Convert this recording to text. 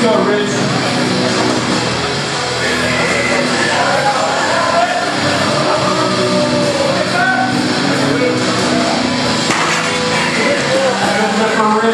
Let's go, Rich.